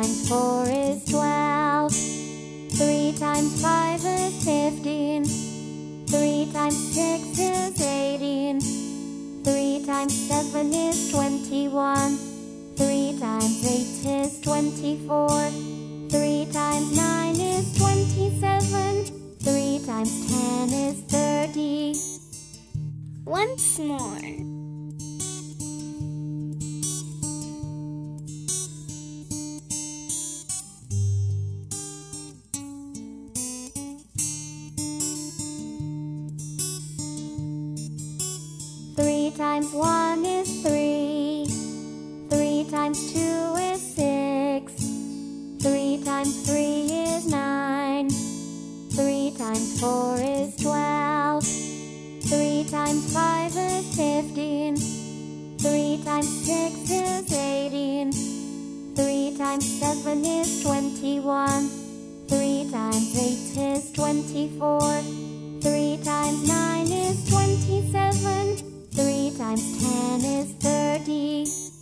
times four is twelve. Three times five is fifteen. Three times six is eighteen. Three times seven is twenty-one. Three times eight is twenty-four. Three times nine is twenty-seven. Three times ten is thirty. Once more. Times one is three. Three times two is six. Three times three is nine. Three times four is twelve. Three times five is fifteen. Three times six is eighteen. Three times seven is twenty-one. Three times eight is twenty-four. Three times ten is thirty.